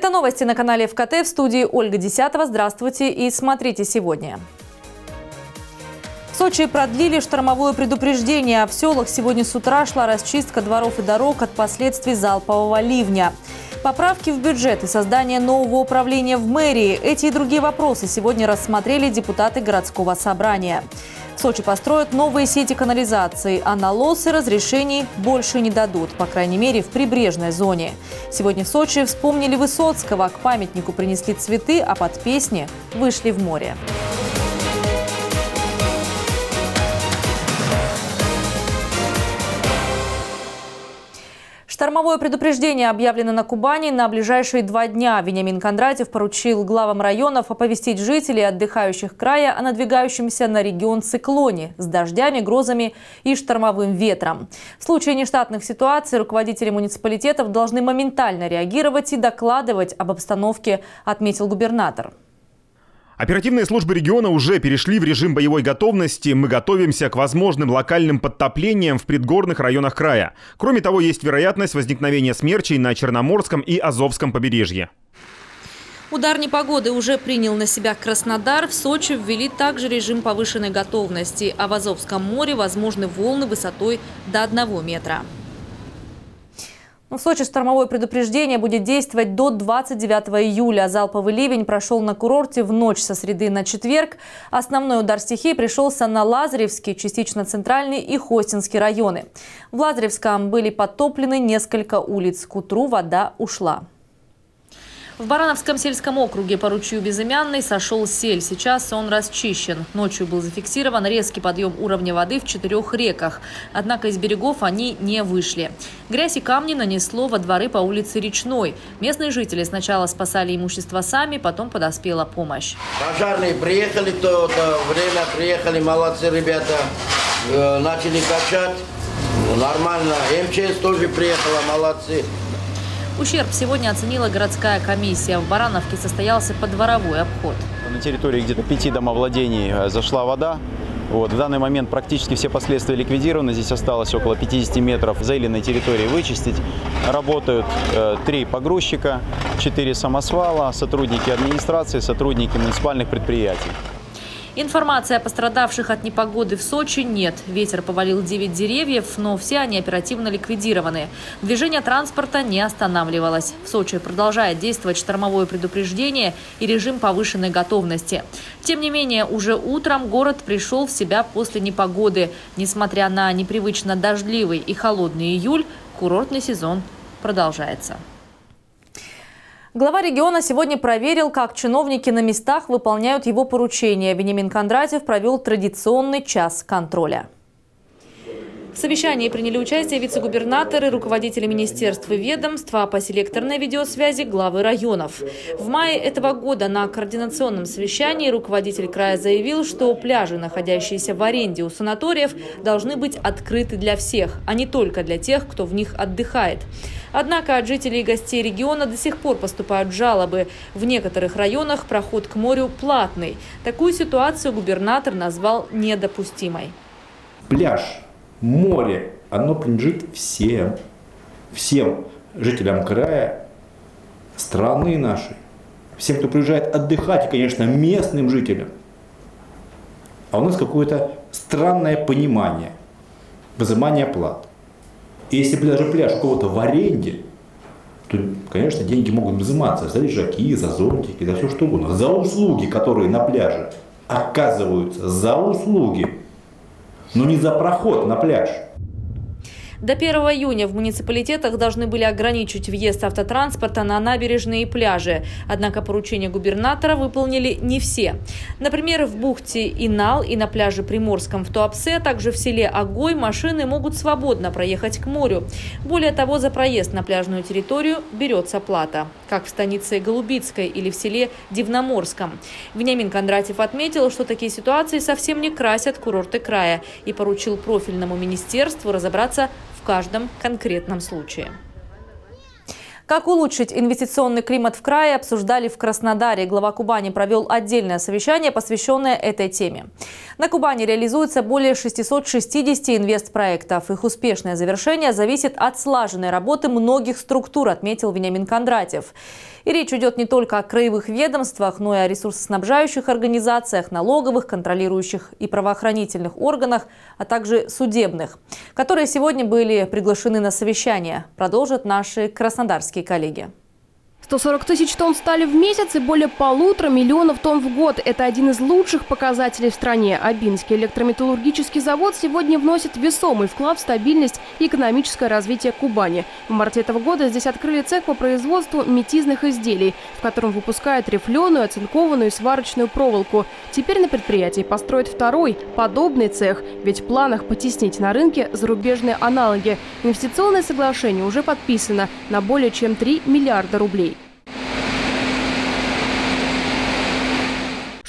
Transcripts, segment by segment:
Это новости на канале ФКТ в студии Ольга Десятого. Здравствуйте и смотрите сегодня. В Сочи продлили штормовое предупреждение. В селах сегодня с утра шла расчистка дворов и дорог от последствий залпового ливня. Поправки в бюджет и создание нового управления в мэрии. Эти и другие вопросы сегодня рассмотрели депутаты городского собрания. В Сочи построят новые сети канализации, а на лосы разрешений больше не дадут, по крайней мере, в прибрежной зоне. Сегодня в Сочи вспомнили Высоцкого, к памятнику принесли цветы, а под песни вышли в море. Штормовое предупреждение объявлено на Кубани на ближайшие два дня. Вениамин Кондратьев поручил главам районов оповестить жителей отдыхающих края о надвигающемся на регион циклоне с дождями, грозами и штормовым ветром. В случае нештатных ситуаций руководители муниципалитетов должны моментально реагировать и докладывать об обстановке, отметил губернатор. Оперативные службы региона уже перешли в режим боевой готовности. Мы готовимся к возможным локальным подтоплениям в предгорных районах края. Кроме того, есть вероятность возникновения смерчей на Черноморском и Азовском побережье. Удар непогоды уже принял на себя Краснодар. В Сочи ввели также режим повышенной готовности, а в Азовском море возможны волны высотой до 1 метра. В Сочи штормовое предупреждение будет действовать до 29 июля. Залповый ливень прошел на курорте в ночь со среды на четверг. Основной удар стихии пришелся на Лазаревский, частично центральный и Хостинский районы. В Лазаревском были подтоплены несколько улиц. К утру вода ушла. В Барановском сельском округе по ручью Безымянный сошел сель. Сейчас он расчищен. Ночью был зафиксирован резкий подъем уровня воды в четырех реках. Однако из берегов они не вышли. Грязь и камни нанесло во дворы по улице Речной. Местные жители сначала спасали имущество сами, потом подоспела помощь. Пожарные приехали, то, то время приехали, молодцы ребята, э, начали качать. Нормально. МЧС тоже приехала, молодцы. Ущерб сегодня оценила городская комиссия. В Барановке состоялся подворовой обход. На территории где-то пяти домовладений э, зашла вода. Вот, в данный момент практически все последствия ликвидированы. Здесь осталось около 50 метров заиленной территории вычистить. Работают э, три погрузчика, четыре самосвала, сотрудники администрации, сотрудники муниципальных предприятий. Информации о пострадавших от непогоды в Сочи нет. Ветер повалил 9 деревьев, но все они оперативно ликвидированы. Движение транспорта не останавливалось. В Сочи продолжает действовать штормовое предупреждение и режим повышенной готовности. Тем не менее, уже утром город пришел в себя после непогоды. Несмотря на непривычно дождливый и холодный июль, курортный сезон продолжается. Глава региона сегодня проверил, как чиновники на местах выполняют его поручения. Вениамин Кондратьев провел традиционный час контроля. В совещании приняли участие вице-губернаторы, руководители министерств и ведомств, а по селекторной видеосвязи главы районов. В мае этого года на координационном совещании руководитель края заявил, что пляжи, находящиеся в аренде у санаториев, должны быть открыты для всех, а не только для тех, кто в них отдыхает. Однако от жителей и гостей региона до сих пор поступают жалобы. В некоторых районах проход к морю платный. Такую ситуацию губернатор назвал недопустимой. Пляж море, оно принадлежит всем, всем жителям края, страны нашей, всем, кто приезжает отдыхать, и, конечно, местным жителям. А у нас какое-то странное понимание, взимание плат. И если даже пляж у кого-то в аренде, то, конечно, деньги могут взиматься за лежаки, за зонтики, за все что угодно. За услуги, которые на пляже оказываются, за услуги – но не за проход на пляж. До 1 июня в муниципалитетах должны были ограничить въезд автотранспорта на набережные и пляжи. Однако поручения губернатора выполнили не все. Например, в бухте Инал и на пляже Приморском в Туапсе, а также в селе Агой машины могут свободно проехать к морю. Более того, за проезд на пляжную территорию берется плата, как в станице Голубицкой или в селе Дивноморском. Вениамин Кондратьев отметил, что такие ситуации совсем не красят курорты края и поручил профильному министерству разобраться каждом конкретном случае. Как улучшить инвестиционный климат в крае, обсуждали в Краснодаре. Глава Кубани провел отдельное совещание, посвященное этой теме. На Кубани реализуется более 660 инвестпроектов. Их успешное завершение зависит от слаженной работы многих структур, отметил Вениамин Кондратьев. И речь идет не только о краевых ведомствах, но и о ресурсоснабжающих организациях, налоговых, контролирующих и правоохранительных органах, а также судебных, которые сегодня были приглашены на совещание, продолжат наши краснодарские коллеги. 140 тысяч тонн стали в месяц и более полутора миллионов тонн в год. Это один из лучших показателей в стране. Абинский электрометаллургический завод сегодня вносит весомый вклад в стабильность и экономическое развитие Кубани. В марте этого года здесь открыли цех по производству метизных изделий, в котором выпускают рифленую, оцинкованную и сварочную проволоку. Теперь на предприятии построят второй, подобный цех, ведь в планах потеснить на рынке зарубежные аналоги. Инвестиционное соглашение уже подписано на более чем 3 миллиарда рублей.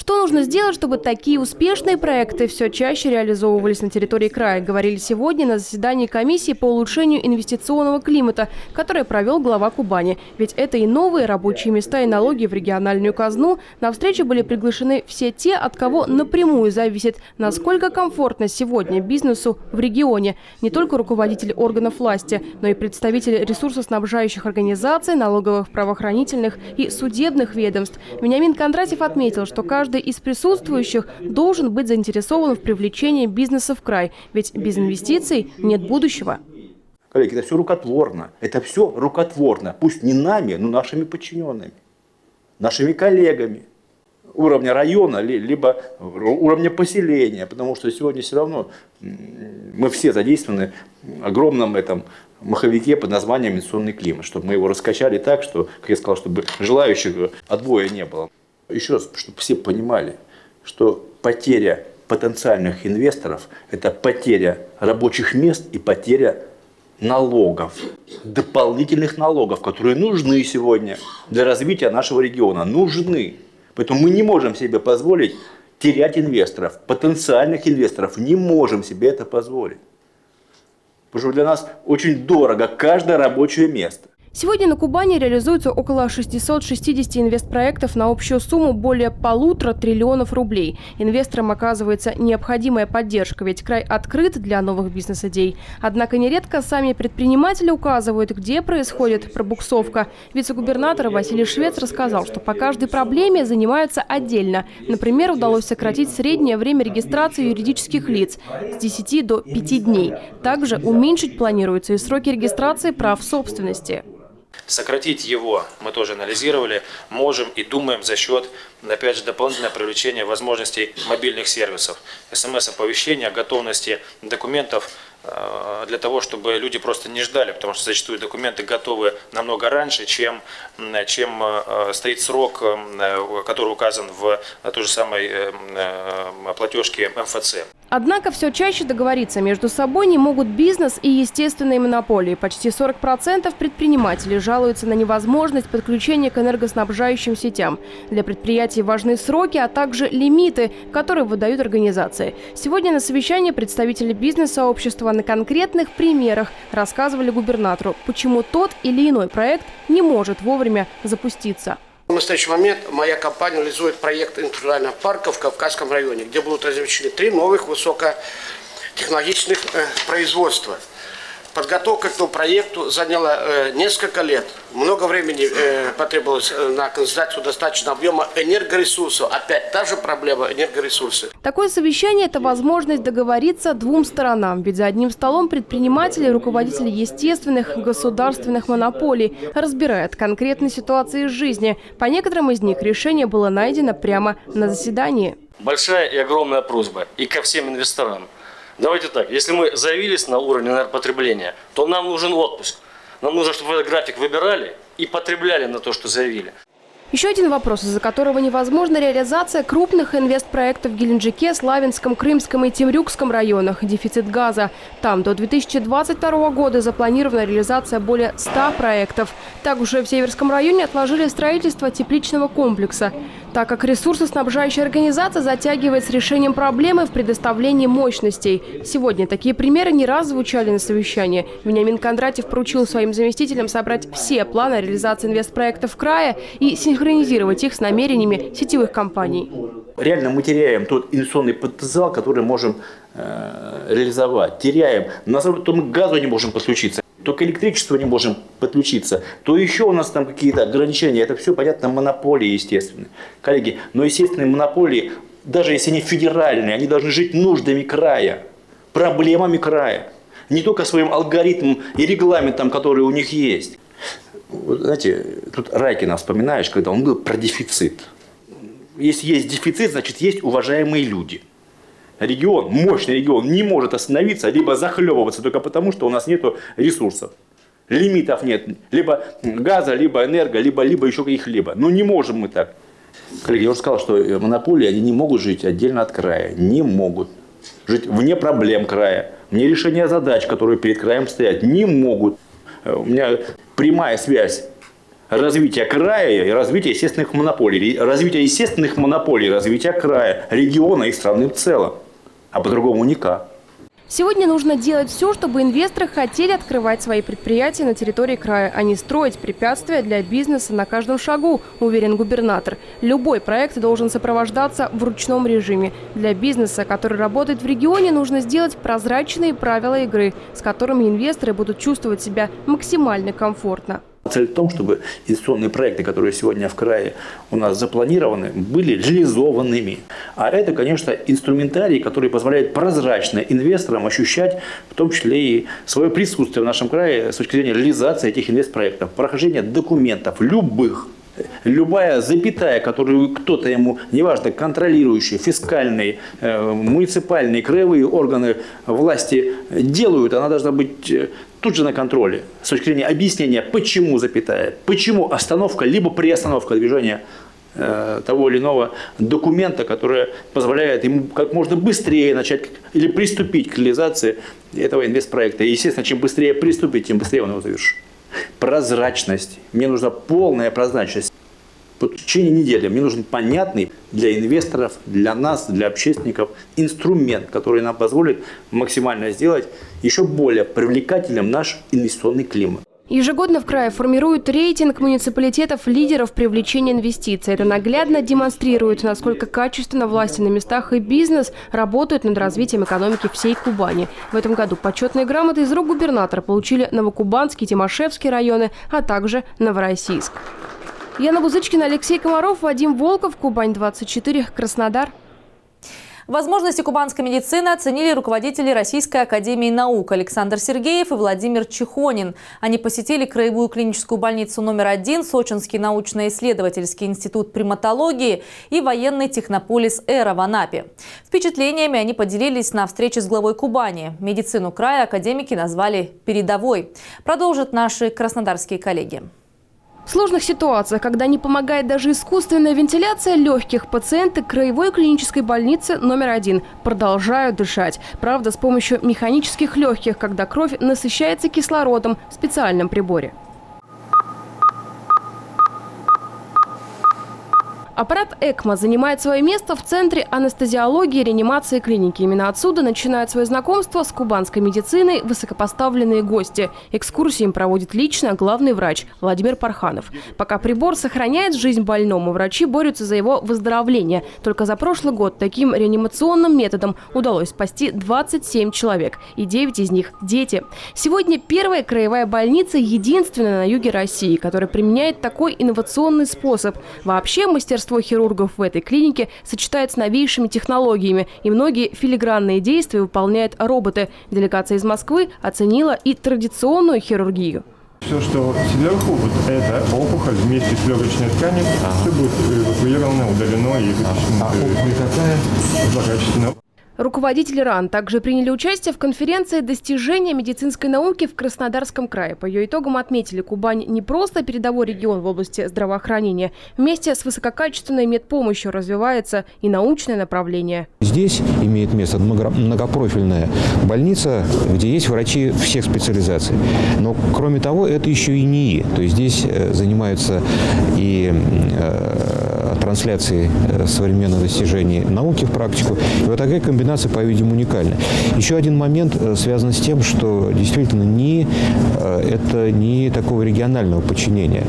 Что нужно сделать, чтобы такие успешные проекты все чаще реализовывались на территории края, говорили сегодня на заседании комиссии по улучшению инвестиционного климата, которое провел глава Кубани. Ведь это и новые рабочие места и налоги в региональную казну. На встречу были приглашены все те, от кого напрямую зависит, насколько комфортно сегодня бизнесу в регионе. Не только руководители органов власти, но и представители ресурсоснабжающих организаций, налоговых правоохранительных и судебных ведомств. Вениамин Кондратьев отметил, что каждый присутствующих должен быть заинтересован в привлечении бизнеса в край, ведь без инвестиций нет будущего. Коллеги, это все рукотворно. Это все рукотворно. Пусть не нами, но нашими подчиненными, нашими коллегами уровня района, либо уровня поселения, потому что сегодня все равно мы все задействованы в огромном этом маховике под названием инвестиционный климат, чтобы мы его раскачали так, что, как я сказал, чтобы желающих отбоя не было еще раз, чтобы все понимали, что потеря потенциальных инвесторов – это потеря рабочих мест и потеря налогов, дополнительных налогов, которые нужны сегодня для развития нашего региона. Нужны. Поэтому мы не можем себе позволить терять инвесторов, потенциальных инвесторов. Не можем себе это позволить. Потому что для нас очень дорого каждое рабочее место. Сегодня на Кубани реализуется около 660 инвестпроектов на общую сумму более полутора триллионов рублей. Инвесторам оказывается необходимая поддержка, ведь край открыт для новых бизнес-идей. Однако нередко сами предприниматели указывают, где происходит пробуксовка. Вице-губернатор Василий Швец рассказал, что по каждой проблеме занимаются отдельно. Например, удалось сократить среднее время регистрации юридических лиц с 10 до 5 дней. Также уменьшить планируется и сроки регистрации прав собственности. Сократить его мы тоже анализировали, можем и думаем за счет, опять же, дополнительного привлечения возможностей мобильных сервисов, смс-оповещения готовности документов для того, чтобы люди просто не ждали, потому что зачастую документы готовы намного раньше, чем, чем э, стоит срок, э, который указан в той же самой платежке МФЦ. Однако все чаще договориться между собой не могут бизнес и естественные монополии. Почти 40% предпринимателей жалуются на невозможность подключения к энергоснабжающим сетям. Для предприятий важны сроки, а также лимиты, которые выдают организации. Сегодня на совещании представители бизнес-сообщества на конкретных примерах рассказывали губернатору, почему тот или иной проект не может вовремя запуститься. В настоящий момент моя компания реализует проект индустриального парка в Кавказском районе, где будут размещены три новых высокотехнологичных э, производства – Подготовка к этому проекту заняла э, несколько лет. Много времени э, потребовалось э, на консультацию достаточно объема энергоресурсов. Опять та же проблема энергоресурсы. Такое совещание – это возможность договориться двум сторонам. Ведь за одним столом предприниматели и руководители естественных государственных монополий разбирают конкретные ситуации из жизни. По некоторым из них решение было найдено прямо на заседании. Большая и огромная просьба и ко всем инвесторам – Давайте так, если мы заявились на уровень энергопотребления, то нам нужен отпуск. Нам нужно, чтобы этот график выбирали и потребляли на то, что заявили. Еще один вопрос, из-за которого невозможна реализация крупных инвестпроектов в Геленджике, Славянском, Крымском и Темрюкском районах – дефицит газа. Там до 2022 года запланирована реализация более 100 проектов. Также в Северском районе отложили строительство тепличного комплекса так как ресурсоснабжающая организация затягивает с решением проблемы в предоставлении мощностей. Сегодня такие примеры не раз звучали на совещании. Вениамин Кондратьев поручил своим заместителям собрать все планы реализации инвестпроектов края и синхронизировать их с намерениями сетевых компаний. Реально мы теряем тот инвестиционный потенциал, который можем э, реализовать. Теряем. На самом деле, то мы к газу не можем подключиться. то электричество не можем подключиться, то еще у нас там какие-то ограничения. Это все, понятно, монополии, естественно. Коллеги, но естественные монополии, даже если они федеральные, они должны жить нуждами края, проблемами края. Не только своим алгоритмом и регламентом, который у них есть. Знаете, тут Райкина вспоминаешь, когда он говорил про дефицит. Если есть дефицит, значит есть уважаемые люди – регион, мощный регион, не может остановиться, либо захлебываться только потому, что у нас нет ресурсов. Лимитов нет. Либо газа, либо энерго, либо, либо еще каких-либо. Но не можем мы так. Коллеги, я уже сказал, что монополии, они не могут жить отдельно от края. Не могут. Жить вне проблем края, вне решения задач, которые перед краем стоят. Не могут. У меня прямая связь развития края и развития естественных монополий. Развитие естественных монополий, развития края, региона и страны в целом а по-другому никак. Сегодня нужно делать все, чтобы инвесторы хотели открывать свои предприятия на территории края, а не строить препятствия для бизнеса на каждом шагу, уверен губернатор. Любой проект должен сопровождаться в ручном режиме. Для бизнеса, который работает в регионе, нужно сделать прозрачные правила игры, с которыми инвесторы будут чувствовать себя максимально комфортно. Цель в том, чтобы инвестиционные проекты, которые сегодня в крае у нас запланированы, были реализованными. А это, конечно, инструментарий, который позволяет прозрачно инвесторам ощущать, в том числе и свое присутствие в нашем крае с точки зрения реализации этих инвестпроектов, прохождения документов любых любая запятая, которую кто-то ему, неважно, контролирующие, фискальные, э, муниципальные, краевые органы власти делают, она должна быть э, тут же на контроле. С точки зрения объяснения, почему запятая, почему остановка, либо приостановка движения э, того или иного документа, который позволяет ему как можно быстрее начать или приступить к реализации этого инвестпроекта. И, естественно, чем быстрее приступить, тем быстрее он его завершит. Прозрачность. Мне нужна полная прозрачность. В течение недели мне нужен понятный для инвесторов, для нас, для общественников инструмент, который нам позволит максимально сделать еще более привлекательным наш инвестиционный климат. Ежегодно в крае формируют рейтинг муниципалитетов-лидеров привлечения инвестиций. Это наглядно демонстрирует, насколько качественно власти на местах и бизнес работают над развитием экономики всей Кубани. В этом году почетные грамоты из рук губернатора получили Новокубанский, Тимошевский районы, а также Новороссийск. Яна Бузычкина, Алексей Комаров, Вадим Волков, Кубань-24, Краснодар. Возможности кубанской медицины оценили руководители Российской академии наук Александр Сергеев и Владимир Чехонин. Они посетили Краевую клиническую больницу номер один, Сочинский научно-исследовательский институт приматологии и военный технополис «Эра» в Анапе. Впечатлениями они поделились на встрече с главой Кубани. Медицину края академики назвали «передовой». Продолжат наши краснодарские коллеги. В сложных ситуациях, когда не помогает даже искусственная вентиляция легких, пациенты краевой клинической больницы номер один продолжают дышать. Правда, с помощью механических легких, когда кровь насыщается кислородом в специальном приборе. Аппарат ЭКМО занимает свое место в Центре анестезиологии и реанимации клиники. Именно отсюда начинает свое знакомство с кубанской медициной высокопоставленные гости. Экскурсии им проводит лично главный врач Владимир Парханов. Пока прибор сохраняет жизнь больному, врачи борются за его выздоровление. Только за прошлый год таким реанимационным методом удалось спасти 27 человек, и 9 из них – дети. Сегодня первая краевая больница единственная на юге России, которая применяет такой инновационный способ. Вообще мастерство мастерство хирургов в этой клинике сочетает с новейшими технологиями, и многие филигранные действия выполняют роботы. Делегация из Москвы оценила и традиционную хирургию. Все, что сверху, вот это опухоль вместе с легочной тканью, ага. все будет эвакуировано, удалено и вытащено. А, а, злокачественно. Руководители РАН также приняли участие в конференции «Достижения медицинской науки в Краснодарском крае». По ее итогам отметили, Кубань не просто передовой регион в области здравоохранения. Вместе с высококачественной медпомощью развивается и научное направление. Здесь имеет место многопрофильная больница, где есть врачи всех специализаций. Но кроме того, это еще и НИИ. То есть здесь э, занимаются и трансляцией э, современных достижений науки в практику. И вот такая комбинация комбинация, по-видимому, уникальна. Еще один момент э, связан с тем, что действительно не, э, это не такого регионального подчинения.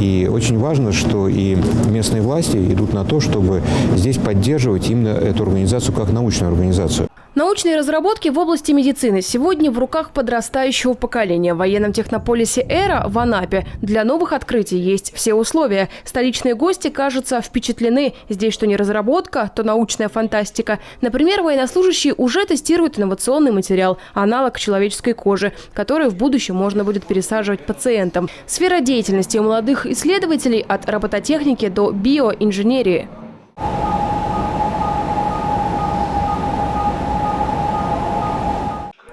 И очень важно, что и местные власти идут на то, чтобы здесь поддерживать именно эту организацию как научную организацию. Научные разработки в области медицины сегодня в руках подрастающего поколения. В военном технополисе «Эра» в Анапе для новых открытий есть все условия. Столичные гости, кажутся впечатлены. Здесь что не разработка, то научная фантастика. Например, военнослужащие уже тестируют инновационный материал – аналог человеческой кожи, который в будущем можно будет пересаживать пациентам. Сфера деятельности у молодых исследователей от робототехники до биоинженерии.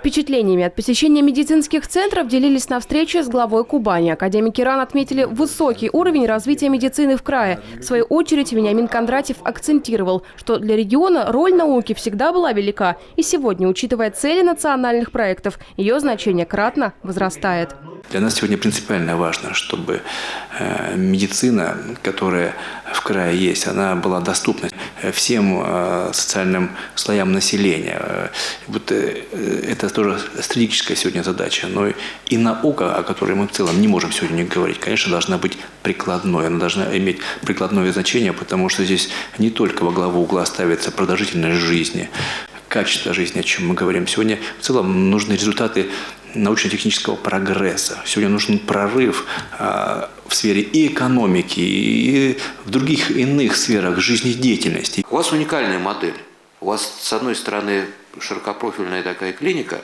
Впечатлениями от посещения медицинских центров делились на встрече с главой Кубани. Академики РАН отметили высокий уровень развития медицины в крае. В свою очередь, Вениамин Кондратьев акцентировал, что для региона роль науки всегда была велика. И сегодня, учитывая цели национальных проектов, ее значение кратно возрастает. Для нас сегодня принципиально важно, чтобы э, медицина, которая в крае есть, она была доступна всем э, социальным слоям населения. Вот э, это тоже стратегическая сегодня задача. Но и наука, о которой мы в целом не можем сегодня говорить, конечно, должна быть прикладной. Она должна иметь прикладное значение, потому что здесь не только во главу угла ставится продолжительность жизни, качество жизни, о чем мы говорим. Сегодня в целом нужны результаты научно-технического прогресса. Сегодня нужен прорыв а, в сфере и экономики, и в других иных сферах жизнедеятельности. У вас уникальная модель. У вас, с одной стороны, широкопрофильная такая клиника,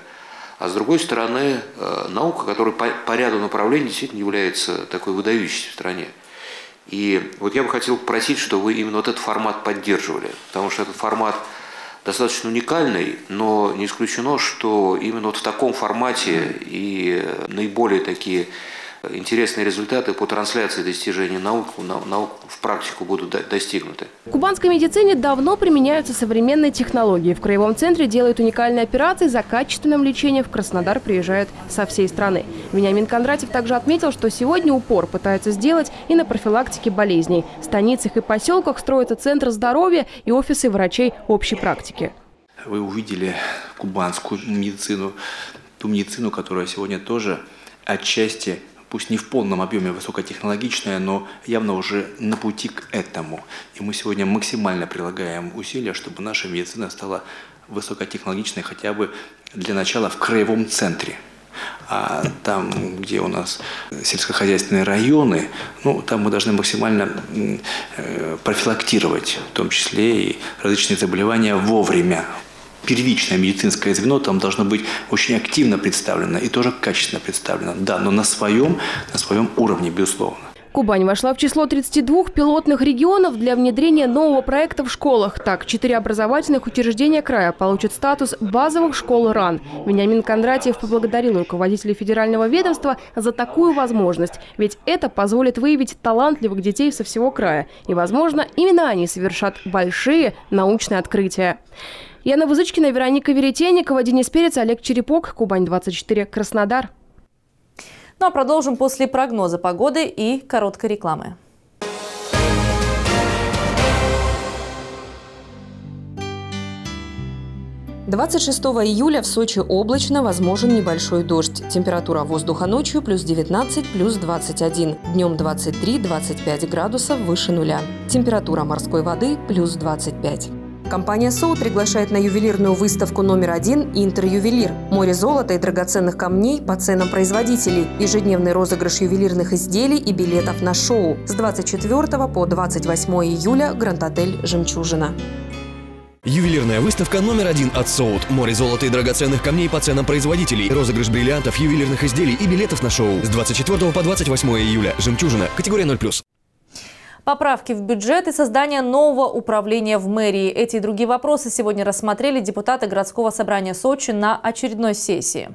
а с другой стороны, э, наука, которая по, по ряду направлений действительно является такой выдающейся в стране. И вот я бы хотел попросить, чтобы вы именно вот этот формат поддерживали, потому что этот формат – достаточно уникальный, но не исключено, что именно вот в таком формате и наиболее такие интересные результаты по трансляции достижений наук, наук в практику будут достигнуты. В кубанской медицине давно применяются современные технологии. В Краевом центре делают уникальные операции. За качественным лечением в Краснодар приезжают со всей страны. Вениамин Кондратьев также отметил, что сегодня упор пытаются сделать и на профилактике болезней. В станицах и поселках строятся центры здоровья и офисы врачей общей практики. Вы увидели кубанскую медицину, ту медицину, которая сегодня тоже отчасти пусть не в полном объеме высокотехнологичная, но явно уже на пути к этому. И мы сегодня максимально прилагаем усилия, чтобы наша медицина стала высокотехнологичной хотя бы для начала в краевом центре. А там, где у нас сельскохозяйственные районы, ну, там мы должны максимально э, профилактировать, в том числе и различные заболевания вовремя, первичное медицинское звено там должно быть очень активно представлено и тоже качественно представлено. Да, но на своем, на своем уровне, безусловно. Кубань вошла в число 32 пилотных регионов для внедрения нового проекта в школах. Так, четыре образовательных учреждения края получат статус базовых школ РАН. Вениамин Кондратьев поблагодарил руководителей федерального ведомства за такую возможность. Ведь это позволит выявить талантливых детей со всего края. И, возможно, именно они совершат большие научные открытия. Яна Вызычкина, Вероника Веретенникова, Денис Перец, Олег Черепок, Кубань-24, Краснодар. Ну а продолжим после прогноза погоды и короткой рекламы. Двадцать шестого июля в Сочи облачно, возможен небольшой дождь. Температура воздуха ночью плюс 19, плюс 21. Днем 23-25 градусов выше нуля. Температура морской воды плюс 25. Компания «Соу» приглашает на ювелирную выставку номер один «Интерювелир». Море золота и драгоценных камней по ценам производителей. Ежедневный розыгрыш ювелирных изделий и билетов на шоу. С 24 по 28 июля Гранд-отель «Жемчужина». Ювелирная выставка номер один от Соут. Море золота и драгоценных камней по ценам производителей. Розыгрыш бриллиантов, ювелирных изделий и билетов на шоу. С 24 по 28 июля. Жемчужина. Категория 0+. Поправки в бюджет и создание нового управления в мэрии. Эти и другие вопросы сегодня рассмотрели депутаты городского собрания Сочи на очередной сессии.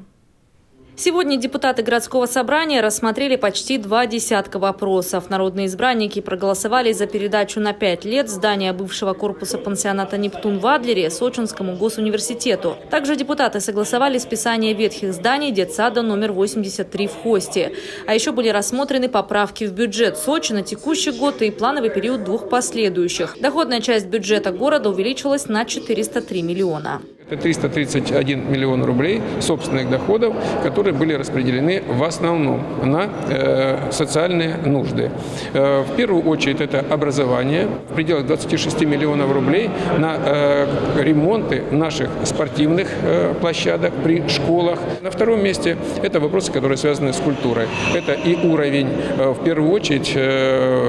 Сегодня депутаты городского собрания рассмотрели почти два десятка вопросов. Народные избранники проголосовали за передачу на пять лет здания бывшего корпуса пансионата «Нептун» в Адлере Сочинскому госуниверситету. Также депутаты согласовали списание ветхих зданий детсада номер 83 в Хосте. А еще были рассмотрены поправки в бюджет Сочи на текущий год и плановый период двух последующих. Доходная часть бюджета города увеличилась на 403 миллиона. Это 331 миллион рублей собственных доходов, которые были распределены в основном на э, социальные нужды. Э, в первую очередь это образование в пределах 26 миллионов рублей на э, ремонты наших спортивных площадок при школах. На втором месте это вопросы, которые связаны с культурой. Это и уровень, в первую очередь,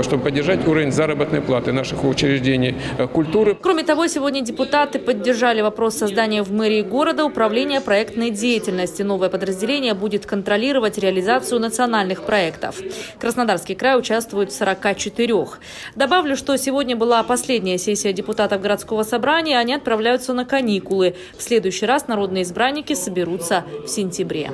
чтобы поддержать уровень заработной платы наших учреждений культуры. Кроме того, сегодня депутаты поддержали вопрос создания создания в мэрии города управления проектной деятельности. Новое подразделение будет контролировать реализацию национальных проектов. Краснодарский край участвует в 44. Добавлю, что сегодня была последняя сессия депутатов городского собрания. Они отправляются на каникулы. В следующий раз народные избранники соберутся в сентябре.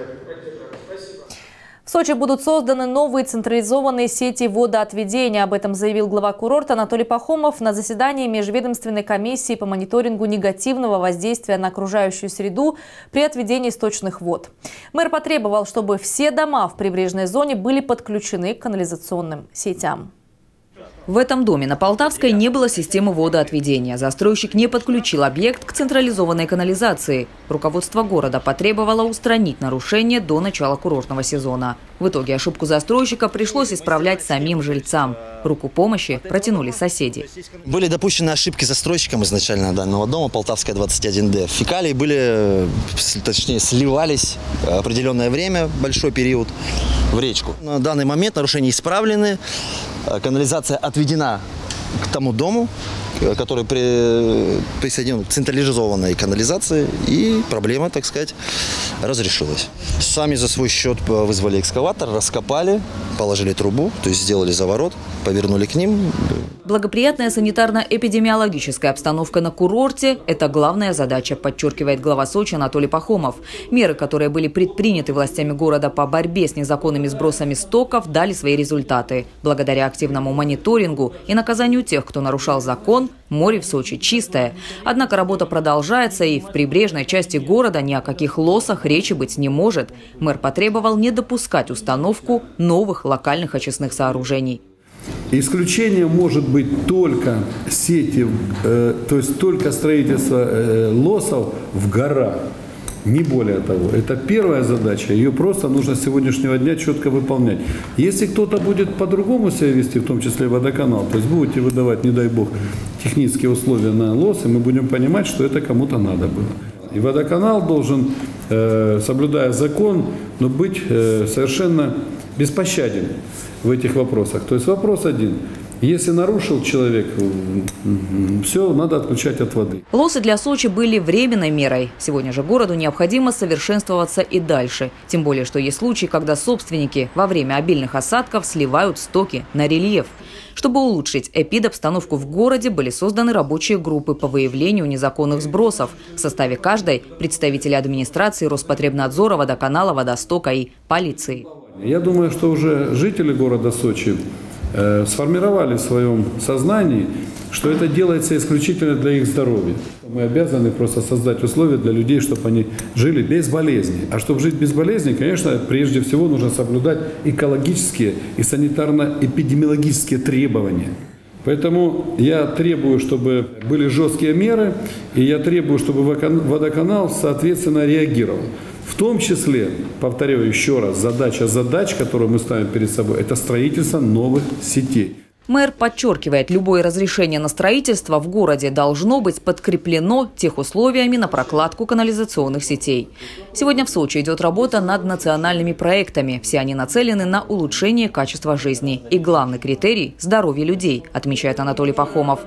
В Сочи будут созданы новые централизованные сети водоотведения. Об этом заявил глава курорта Анатолий Пахомов на заседании Межведомственной комиссии по мониторингу негативного воздействия на окружающую среду при отведении сточных вод. Мэр потребовал, чтобы все дома в прибрежной зоне были подключены к канализационным сетям. В этом доме на Полтавской не было системы водоотведения. Застройщик не подключил объект к централизованной канализации. Руководство города потребовало устранить нарушение до начала курортного сезона. В итоге ошибку застройщика пришлось исправлять самим жильцам. Руку помощи протянули соседи. Были допущены ошибки застройщиком изначально данного дома, Полтавская 21Д. Фекалии были, точнее, сливались определенное время, большой период, в речку. На данный момент нарушения исправлены. Э, канализация отведена к тому дому, э, который при, присоединен к централизованной канализации, и проблема, так сказать, разрешилась. Сами за свой счет вызвали экскаватор, раскопали, положили трубу, то есть сделали заворот, повернули к ним. Благоприятная санитарно-эпидемиологическая обстановка на курорте – это главная задача, подчеркивает глава Сочи Анатолий Пахомов. Меры, которые были предприняты властями города по борьбе с незаконными сбросами стоков, дали свои результаты. Благодаря активному мониторингу и наказанию тех, кто нарушал закон, море в Сочи чистое. Однако работа продолжается, и в прибрежной части города ни о каких лосах речи быть не может. Мэр потребовал не допускать установку новых локальных очистных сооружений. Исключение может быть только сети, э, то есть только строительство э, лосов в горах. Не более того. Это первая задача. Ее просто нужно с сегодняшнего дня четко выполнять. Если кто-то будет по-другому себя вести, в том числе водоканал, то есть будете выдавать, не дай бог, технические условия на лосы, мы будем понимать, что это кому-то надо было. И водоканал должен, э, соблюдая закон, но быть э, совершенно беспощаден в этих вопросах. То есть вопрос один. Если нарушил человек, все, надо отключать от воды. Лосы для Сочи были временной мерой. Сегодня же городу необходимо совершенствоваться и дальше. Тем более, что есть случаи, когда собственники во время обильных осадков сливают стоки на рельеф. Чтобы улучшить эпид-обстановку в городе, были созданы рабочие группы по выявлению незаконных сбросов. В составе каждой – представители администрации, Роспотребнадзора, водоканала, водостока и полиции. Я думаю, что уже жители города Сочи э, сформировали в своем сознании, что это делается исключительно для их здоровья. Мы обязаны просто создать условия для людей, чтобы они жили без болезней. А чтобы жить без болезней, конечно, прежде всего нужно соблюдать экологические и санитарно-эпидемиологические требования. Поэтому я требую, чтобы были жесткие меры, и я требую, чтобы водоканал соответственно реагировал. В том числе, повторяю еще раз, задача задач, которую мы ставим перед собой, это строительство новых сетей. Мэр подчеркивает, любое разрешение на строительство в городе должно быть подкреплено тех условиями на прокладку канализационных сетей. Сегодня в Сочи идет работа над национальными проектами. Все они нацелены на улучшение качества жизни. И главный критерий – здоровье людей, отмечает Анатолий Пахомов.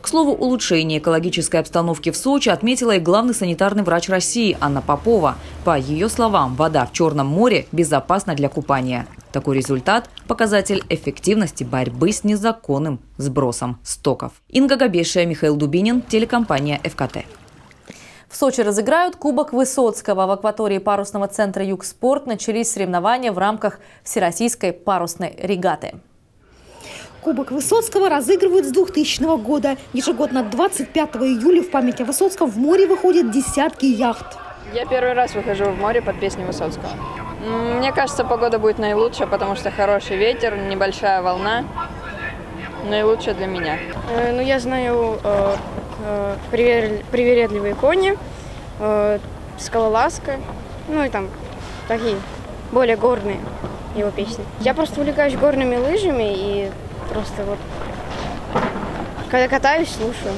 К слову, улучшение экологической обстановки в Сочи отметила и главный санитарный врач России Анна Попова. По ее словам, вода в Черном море безопасна для купания. Такой результат – показатель эффективности борьбы с незаконным сбросом стоков. Инга Габешия, Михаил Дубинин, телекомпания «ФКТ». В Сочи разыграют Кубок Высоцкого. В акватории парусного центра «Югспорт» начались соревнования в рамках Всероссийской парусной регаты. Кубок Высоцкого разыгрывают с 2000 года. Ежегодно 25 июля в память о Высоцком в море выходят десятки яхт. Я первый раз выхожу в море под песню Высоцкого. Мне кажется, погода будет наилучшая, потому что хороший ветер, небольшая волна. Наилучшая для меня. Э, ну, я знаю э, э, привередливые кони, э, скалолазка, ну и там такие более горные его песни. Я просто увлекаюсь горными лыжами и просто вот когда катаюсь, слушаю.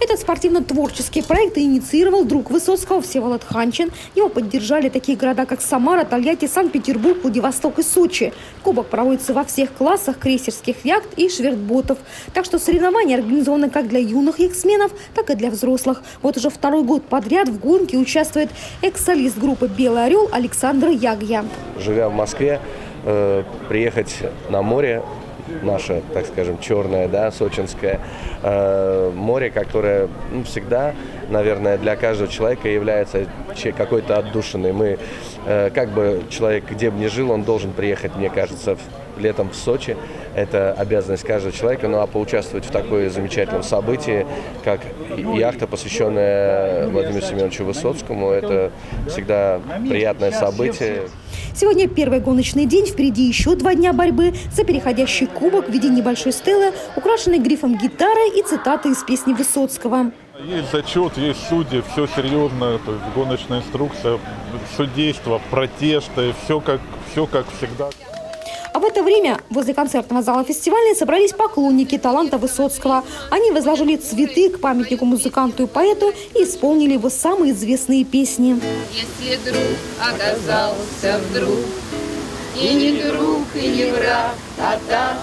Этот спортивно-творческий проект инициировал друг Высоцкого Всеволод Ханчин. Его поддержали такие города, как Самара, Тольятти, Санкт-Петербург, Владивосток и Сочи. Кубок проводится во всех классах крейсерских яхт и швертботов. Так что соревнования организованы как для юных яхтсменов, так и для взрослых. Вот уже второй год подряд в гонке участвует экс-солист группы «Белый орел» Александр Ягья. Живя в Москве, э, приехать на море наше, так скажем, черное, да, сочинское э, море, которое ну, всегда, наверное, для каждого человека является какой-то отдушиной. Мы, э, как бы человек где бы ни жил, он должен приехать, мне кажется, в летом в Сочи. Это обязанность каждого человека. Ну а поучаствовать в такой замечательном событии, как яхта, посвященная Владимиру Семеновичу Высоцкому, это всегда приятное событие. Сегодня первый гоночный день, впереди еще два дня борьбы за переходящий кубок в виде небольшой стелы, украшенной грифом гитары и цитаты из песни Высоцкого. Есть зачет, есть судьи, все серьезно, то есть гоночная инструкция, судейство, протесты, все как, все как всегда. А в это время возле концертного зала фестиваля собрались поклонники таланта Высоцкого. Они возложили цветы к памятнику музыканту и поэту и исполнили его самые известные песни. Если друг оказался вдруг, и не друг, и не враг, а так,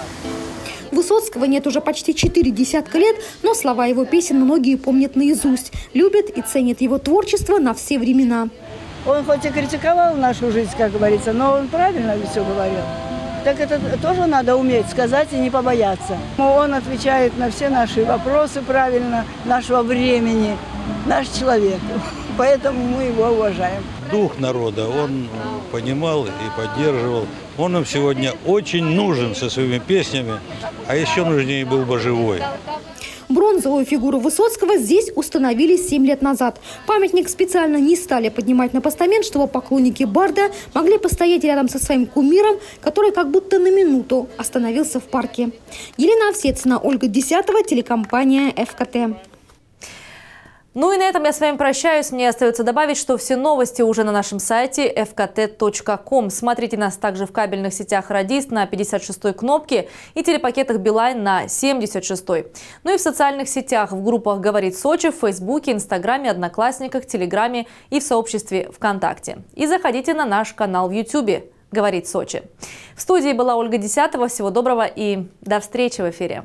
Высоцкого нет уже почти четыре десятка лет, но слова его песен многие помнят наизусть, любят и ценят его творчество на все времена. Он хоть и критиковал нашу жизнь, как говорится, но он правильно все говорил. Так это тоже надо уметь сказать и не побояться. Он отвечает на все наши вопросы правильно, нашего времени, наш человек. Поэтому мы его уважаем. Дух народа он понимал и поддерживал. Он им сегодня очень нужен со своими песнями, а еще нужнее был бы живой. Бронзовую фигуру Высоцкого здесь установили 7 лет назад. Памятник специально не стали поднимать на постамент, чтобы поклонники Барда могли постоять рядом со своим кумиром, который как будто на минуту остановился в парке. Елена Овсецина, Ольга Десятого, телекомпания ФКТ. Ну и на этом я с вами прощаюсь. Мне остается добавить, что все новости уже на нашем сайте fkt.com. Смотрите нас также в кабельных сетях «Радист» на 56-й кнопке и телепакетах «Билайн» на 76-й. Ну и в социальных сетях в группах «Говорит Сочи», в Фейсбуке, Инстаграме, Одноклассниках, Телеграме и в сообществе ВКонтакте. И заходите на наш канал в Ютьюбе «Говорит Сочи». В студии была Ольга Десятого. Всего доброго и до встречи в эфире.